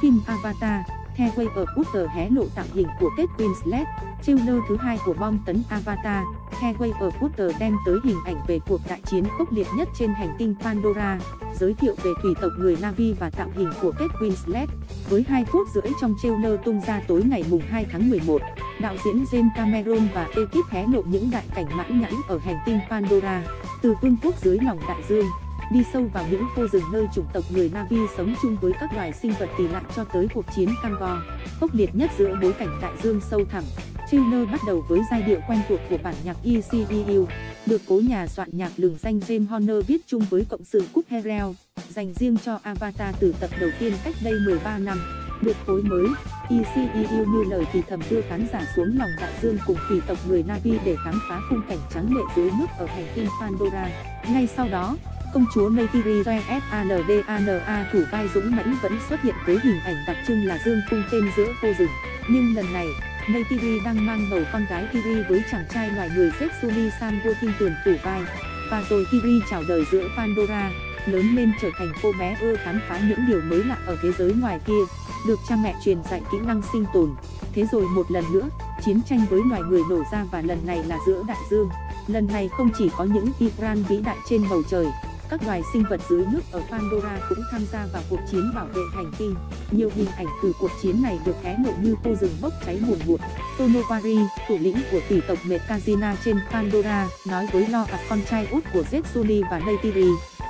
Phim Avatar, The Way of Water hé lộ tạo hình của Kate Winslet, trailer thứ hai của bom tấn Avatar, The Way of Water đem tới hình ảnh về cuộc đại chiến khốc liệt nhất trên hành tinh Pandora, giới thiệu về thủy tộc người Na'vi và tạo hình của Kate Winslet. Với 2 phút rưỡi trong trailer tung ra tối ngày mùng 2 tháng 11, đạo diễn James Cameron và ekip hé lộ những đại cảnh mãn nhãn ở hành tinh Pandora, từ vương quốc dưới lòng đại dương đi sâu vào những khu rừng nơi chủng tộc người Na'vi sống chung với các loài sinh vật kỳ lạ cho tới cuộc chiến cam go, khốc liệt nhất giữa bối cảnh đại dương sâu thẳm. Trailer bắt đầu với giai điệu quen thuộc của bản nhạc ECDU, được cố nhà soạn nhạc lừng danh James Horner viết chung với cộng sự Cúc Herrell, dành riêng cho Avatar từ tập đầu tiên cách đây 13 năm. Được phối mới, ECEU như lời thì thầm đưa khán giả xuống lòng đại dương cùng thủy tộc người Na'vi để khám phá khung cảnh trắng lệ dưới nước ở hành tinh Pandora. Ngay sau đó, công chúa Neytiri Sandana thủ vai dũng mãnh vẫn xuất hiện với hình ảnh đặc trưng là dương cung tên giữa vô rừng. Nhưng lần này, Neytiri đang mang bầu con gái Kiri với chàng trai loài người Setsuli san vô tin tưởng thủ vai. Và rồi Kiri chào đời giữa Pandora, lớn lên trở thành cô bé ưa khám phá những điều mới lạ ở thế giới ngoài kia, được cha mẹ truyền dạy kỹ năng sinh tồn. Thế rồi một lần nữa, chiến tranh với loài người nổ ra và lần này là giữa đại dương. Lần này không chỉ có những Iran vĩ đại trên bầu trời, các loài sinh vật dưới nước ở Pandora cũng tham gia vào cuộc chiến bảo vệ hành tinh. Nhiều hình ảnh từ cuộc chiến này được hé lộ như khu rừng bốc cháy nguồn ngụt. Tonowari, thủ lĩnh của tỷ tộc Metazina trên Pandora, nói với Lo ạc con trai út của Zetsuni và Neytiri,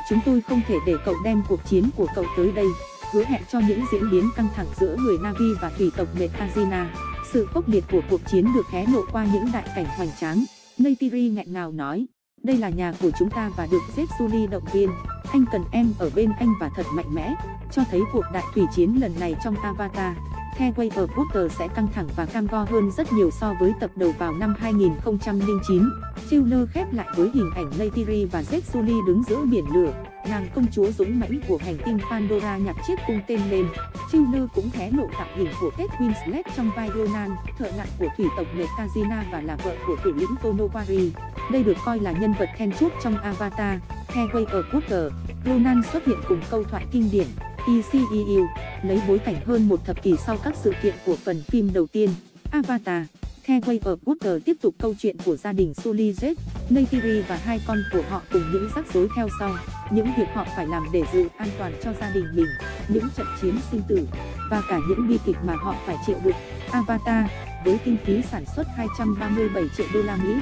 chúng tôi không thể để cậu đem cuộc chiến của cậu tới đây, hứa hẹn cho những diễn biến căng thẳng giữa người Navi và tỷ tộc Metazina. Sự khốc liệt của cuộc chiến được hé lộ qua những đại cảnh hoành tráng. Neytiri nghẹn ngào nói, đây là nhà của chúng ta và được Zetsuli động viên. Anh cần em ở bên anh và thật mạnh mẽ, cho thấy cuộc đại thủy chiến lần này trong Avatar. The Way of Water sẽ căng thẳng và cam go hơn rất nhiều so với tập đầu vào năm 2009. Chiller khép lại với hình ảnh Neytiri và Zetsuli đứng giữa biển lửa, nàng công chúa dũng mãnh của hành tinh Pandora nhặt chiếc cung tên lên. Chiller cũng hé lộ tạo hình của Kate Winslet trong vai Ronan, thợ lặn của thủy tộc Metazina và là vợ của thủ lĩnh Tonovari. Đây được coi là nhân vật then chốt trong Avatar, The Way of Water. Ronan xuất hiện cùng câu thoại kinh điển, ECEU, lấy bối cảnh hơn một thập kỷ sau các sự kiện của phần phim đầu tiên, Avatar. The Way of Water tiếp tục câu chuyện của gia đình Sully Jet, Neytiri và hai con của họ cùng những rắc rối theo sau, những việc họ phải làm để giữ an toàn cho gia đình mình, những trận chiến sinh tử, và cả những bi kịch mà họ phải chịu đựng. Avatar, với kinh phí sản xuất 237 triệu đô la Mỹ,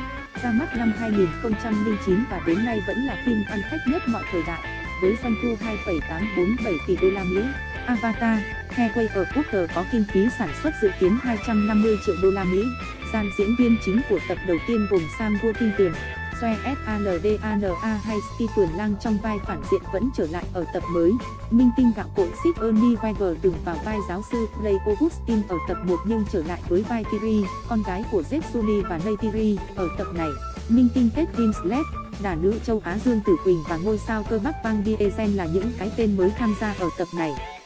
ra mắt năm 2009 và đến nay vẫn là phim ăn khách nhất mọi thời đại, với doanh thu 2,847 tỷ đô la Mỹ. Avatar, The ở quốc tờ có kinh phí sản xuất dự kiến 250 triệu đô la Mỹ. Gian diễn viên chính của tập đầu tiên gồm Sam Worthington, Xoe Saldana hay Steven Lang trong vai phản diện vẫn trở lại ở tập mới. Minh tinh gạo cội Sigourney Weaver từng vào vai giáo sư Clay Augustine ở tập 1 nhưng trở lại với vai Kiri, con gái của Jeff Sully và Neytiri ở tập này. Minh tinh Kate Winslet, đà nữ châu Á Dương Tử Quỳnh và ngôi sao cơ bắp Vang Diesel là những cái tên mới tham gia ở tập này.